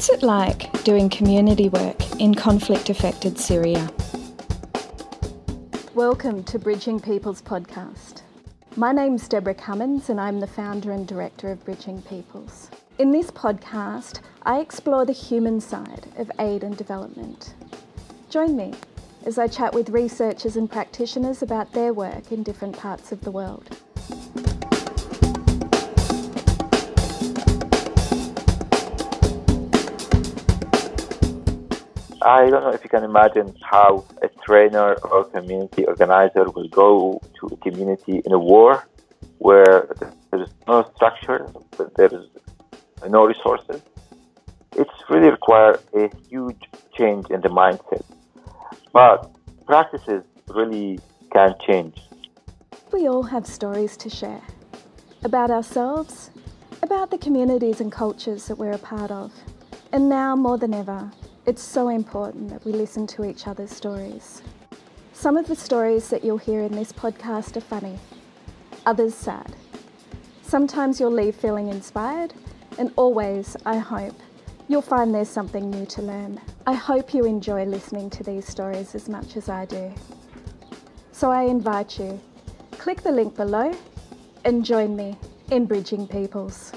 What's it like doing community work in conflict affected Syria? Welcome to Bridging Peoples podcast. My name's Deborah Cummins and I'm the founder and director of Bridging Peoples. In this podcast, I explore the human side of aid and development. Join me as I chat with researchers and practitioners about their work in different parts of the world. I don't know if you can imagine how a trainer or community organizer will go to a community in a war where there is no structure, there is no resources. It's really require a huge change in the mindset. But practices really can change. We all have stories to share about ourselves, about the communities and cultures that we're a part of. And now more than ever, it's so important that we listen to each other's stories. Some of the stories that you'll hear in this podcast are funny, others sad. Sometimes you'll leave feeling inspired, and always, I hope, you'll find there's something new to learn. I hope you enjoy listening to these stories as much as I do. So I invite you, click the link below and join me in Bridging Peoples.